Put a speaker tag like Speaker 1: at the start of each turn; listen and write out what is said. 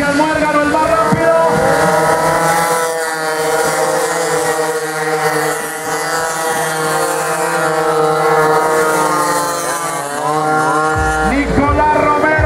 Speaker 1: Gracias, Muérgano, el